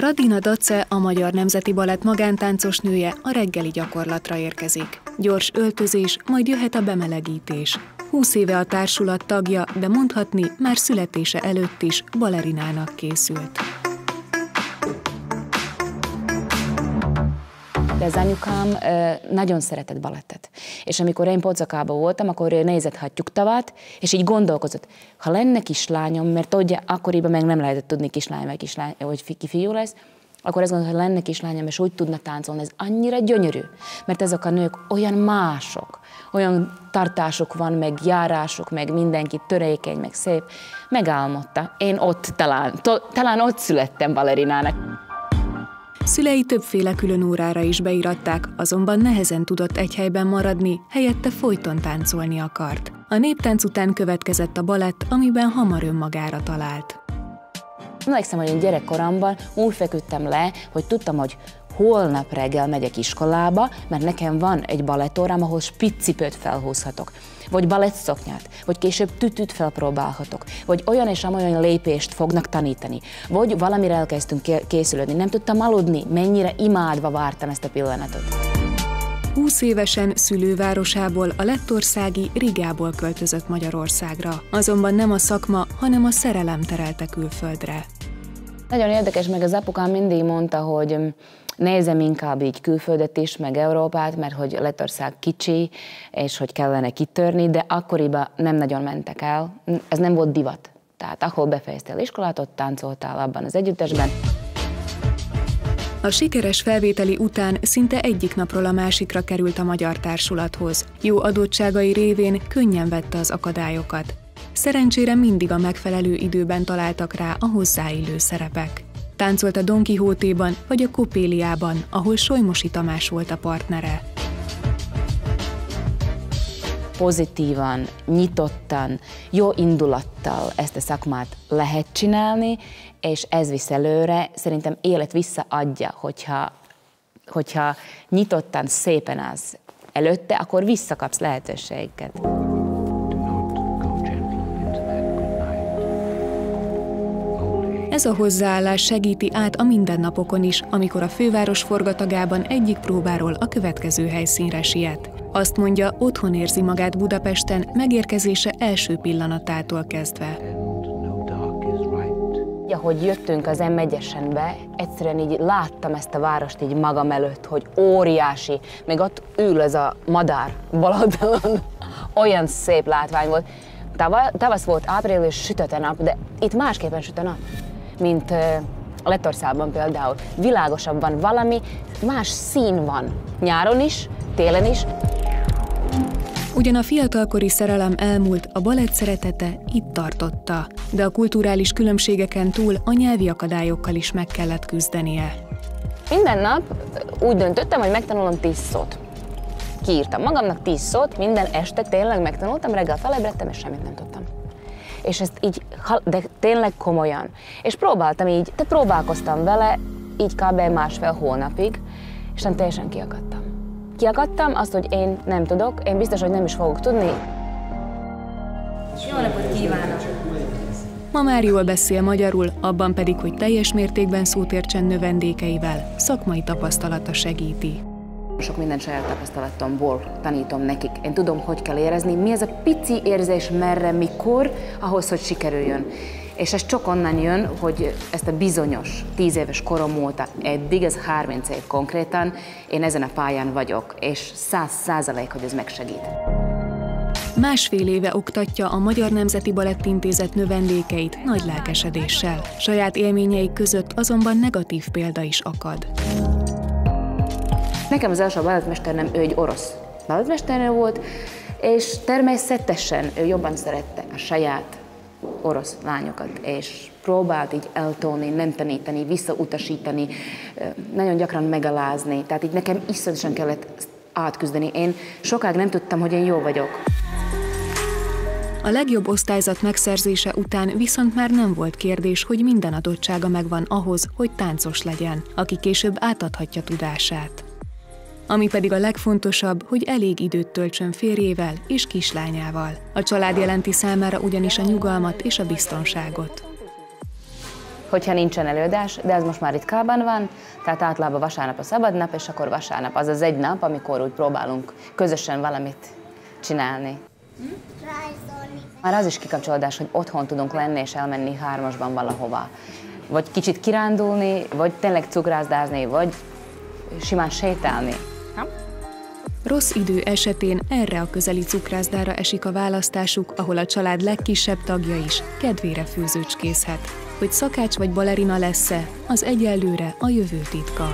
Radina Dace, a Magyar Nemzeti Balett magántáncos nője a reggeli gyakorlatra érkezik. Gyors öltözés, majd jöhet a bemelegítés. 20 éve a társulat tagja, de mondhatni már születése előtt is balerinának készült. De az anyukám nagyon szeretett balettet. És amikor én Podzakában voltam, akkor nézett hattyúk tavát, és így gondolkozott, ha lenne kislányom, mert ugye akkoriban meg nem lehetett tudni kislány vagy kislány, vagy ki fiú lesz, akkor ez gondolom, hogy lenne kislányom, és úgy tudna táncolni, ez annyira gyönyörű, mert ezek a nők olyan mások, olyan tartások van, meg járások, meg mindenki törékeny, meg szép. Megálmodta. Én ott talán, talán ott születtem balerinának. Szülei többféle külön órára is beiratták, azonban nehezen tudott egy helyben maradni, helyette folyton táncolni akart. A néptánc után következett a balett, amiben hamar önmagára talált. Emlékszem, hogy én gyerekkoromban úgy feküdtem le, hogy tudtam, hogy holnap reggel megyek iskolába, mert nekem van egy balettórám, ahol spiccipőt felhúzhatok, vagy balettszoknyát, vagy később tütüt felpróbálhatok, vagy olyan és amolyan lépést fognak tanítani, vagy valamire elkezdtünk készülődni. Nem tudtam aludni, mennyire imádva vártam ezt a pillanatot. 20 évesen szülővárosából a lettországi Rigából költözött Magyarországra. Azonban nem a szakma, hanem a szerelem terelte külföldre. Nagyon érdekes, meg az apukám mindig mondta, hogy nézem inkább így külföldet is, meg Európát, mert hogy Lettország kicsi, és hogy kellene kitörni, de akkoriban nem nagyon mentek el. Ez nem volt divat. Tehát ahol befejeztél iskolát, ott táncoltál abban az együttesben. A sikeres felvételi után szinte egyik napról a másikra került a magyar társulathoz. Jó adottságai révén könnyen vette az akadályokat. Szerencsére mindig a megfelelő időben találtak rá a hozzáillő szerepek. Táncolt a Don Quixote-ban vagy a Kopéliában, ahol Solymosi Tamás volt a partnere. Pozitívan, nyitottan, jó indulattal ezt a szakmát lehet csinálni, és ez visz előre, szerintem élet visszaadja, hogyha, hogyha nyitottan szépen az előtte, akkor visszakapsz lehetőségeket. Ez a hozzáállás segíti át a mindennapokon is, amikor a főváros forgatagában egyik próbáról a következő helyszínre siet. Azt mondja, otthon érzi magát Budapesten megérkezése első pillanatától kezdve. Ahogy jöttünk az m be, egyszerűen így láttam ezt a várost így magam előtt, hogy óriási, még ott ül ez a madár baloldalon. Olyan szép látvány volt. Tavasz volt, április, sütött a nap, de itt másképpen süt a nap mint Lettországban például. Világosabban valami, más szín van. Nyáron is, télen is. Ugyan a fiatalkori szerelem elmúlt, a balett szeretete itt tartotta, de a kulturális különbségeken túl a nyelvi akadályokkal is meg kellett küzdenie. Minden nap úgy döntöttem, hogy megtanulom tíz szót. Kiírtam magamnak tíz szót, minden este tényleg megtanultam, reggel felébredtem, és semmit nem tudtam és ezt így, de tényleg komolyan. És próbáltam így, de próbálkoztam vele, így kb. másfél hónapig, és nem teljesen kiakadtam. Kiakadtam azt, hogy én nem tudok, én biztos, hogy nem is fogok tudni. Jó napot kívánok! Ma már jól beszél magyarul, abban pedig, hogy teljes mértékben szót értsen növendékeivel, szakmai tapasztalata segíti. Sok minden saját tapasztalatomból tanítom nekik. Én tudom, hogy kell érezni, mi ez a pici érzés, merre, mikor, ahhoz, hogy sikerüljön. És ez csak onnan jön, hogy ezt a bizonyos tíz éves korom óta eddig, ez 30 év konkrétan, én ezen a pályán vagyok, és száz százalék, hogy ez megsegít. Másfél éve oktatja a Magyar Nemzeti Balettintézet növendékeit nagy lelkesedéssel. Saját élményeik között azonban negatív példa is akad. Nekem az első balettmesternem, ő egy orosz balettmesternő volt, és természetesen ő jobban szerette a saját orosz lányokat, és próbált így eltolni, nem tanítani, visszautasítani, nagyon gyakran megalázni. Tehát így nekem iszonyatosan kellett átküzdeni. Én sokáig nem tudtam, hogy én jó vagyok. A legjobb osztályzat megszerzése után viszont már nem volt kérdés, hogy minden adottsága megvan ahhoz, hogy táncos legyen, aki később átadhatja tudását. Ami pedig a legfontosabb, hogy elég időt töltsön férjével és kislányával. A család jelenti számára ugyanis a nyugalmat és a biztonságot. hogyha nincsen előadás, de ez most már ritkában van, tehát általában vasárnap a szabad nap, és akkor vasárnap az az egy nap, amikor úgy próbálunk közösen valamit csinálni. Már az is kikapcsolódás, hogy otthon tudunk lenni és elmenni hármasban valahova. Vagy kicsit kirándulni, vagy tényleg cukrászdázni, vagy simán sétálni. Rossz idő esetén erre a közeli cukrászdára esik a választásuk, ahol a család legkisebb tagja is kedvére főzőcskészhet. Hogy szakács vagy balerina lesz-e, az egyelőre a jövő titka.